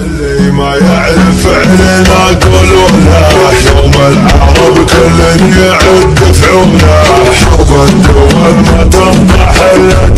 اللي ما يعرف علينا قولونا يوم العرب كل يعد فعوله حب الدول ما تنضح الا